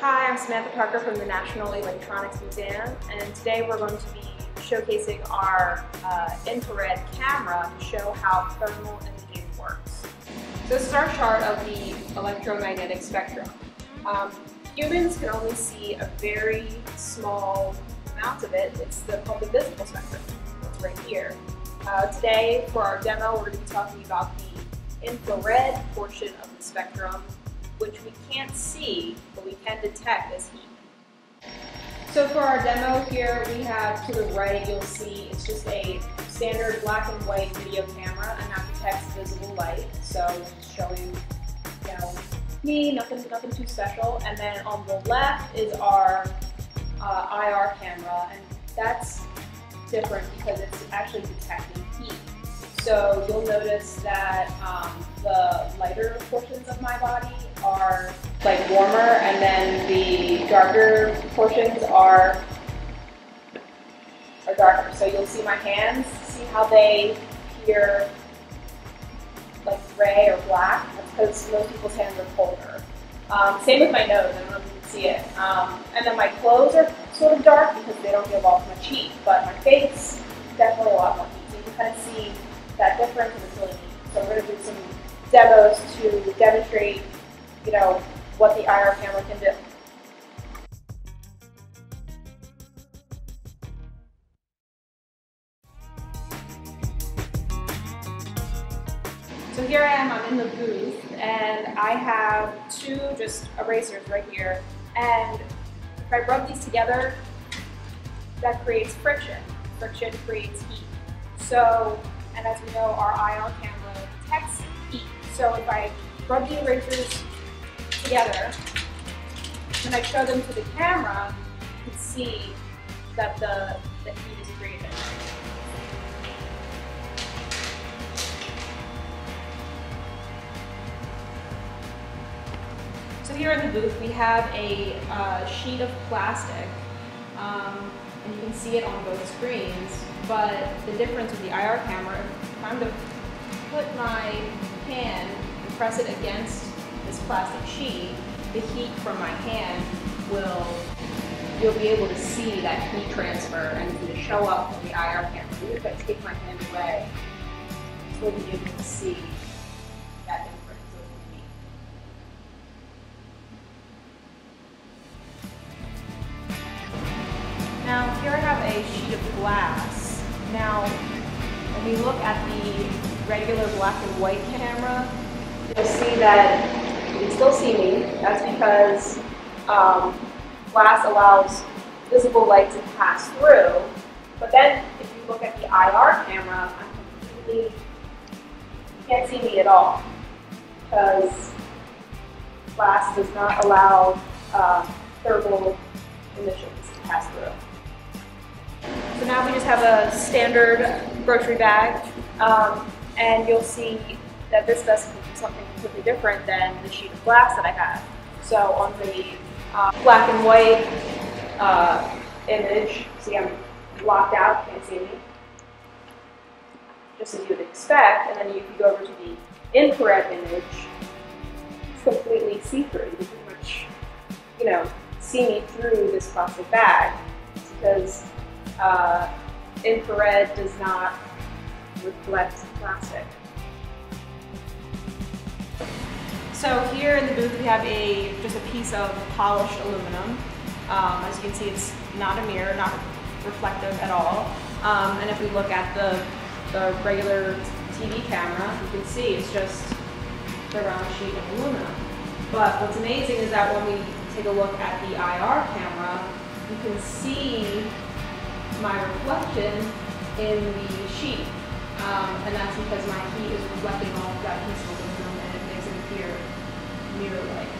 Hi, I'm Samantha Parker from the National Electronics Museum, and today we're going to be showcasing our uh, infrared camera to show how thermal imaging works. So this is our chart of the electromagnetic spectrum. Um, humans can only see a very small amount of it. It's the, called the visible spectrum. It's right here. Uh, today, for our demo, we're going to be talking about the infrared portion of the spectrum which we can't see, but we can detect as heat. So for our demo here, we have to the right, you'll see it's just a standard black and white video camera and that detects visible light. So it's showing, you know, me, nothing, nothing too special. And then on the left is our uh, IR camera, and that's different because it's actually detecting heat. So you'll notice that um, the lighter portions of my body are like warmer and then the darker portions are are darker. So you'll see my hands, see how they appear like gray or black. Because most people's hands are colder. Um, same with my nose, I don't know if you can see it. Um, and then my clothes are sort of dark because they don't give off much heat, but my face, definitely a lot more heat. So you can kind of see that difference and it's really neat. So we're going to do some demos to demonstrate, you know, what the IR camera can do. So here I am, I'm in the booth, and I have two just erasers right here. And if I rub these together, that creates friction. Friction creates heat. So and as we know, our IR camera detects heat. So if I rub the erasers together, and I show them to the camera, you can see that the, the heat is created. So here in the booth, we have a uh, sheet of plastic, um, and you can see it on both screens. But the difference with the IR camera, if I'm to put my hand and press it against this plastic sheet, the heat from my hand will, you'll be able to see that heat transfer and it's going to show up on the IR camera. Even if I take my hand away, you'll be able to see that difference. Now here I have a sheet of glass now, when we look at the regular black and white camera, you'll see that still see me. That's because um, glass allows visible light to pass through. But then if you look at the IR camera, I'm completely, you can't see me at all because glass does not allow uh, thermal emissions to pass through. So now we just have a standard grocery bag, um, and you'll see that this does something completely different than the sheet of glass that I have. So on the uh, black and white uh, image, see I'm blocked out, can't see me, just as you would expect, and then you can go over to the infrared image, it's completely see-through. You can pretty much, you know, see me through this plastic bag because uh, infrared does not reflect plastic. So here in the booth we have a just a piece of polished aluminum. Um, as you can see it's not a mirror, not reflective at all. Um, and if we look at the, the regular TV camera, you can see it's just the round sheet of aluminum. But what's amazing is that when we take a look at the IR camera, you can see my reflection in the sheet. Um, and that's because my heat is reflecting off that piece of aluminum and it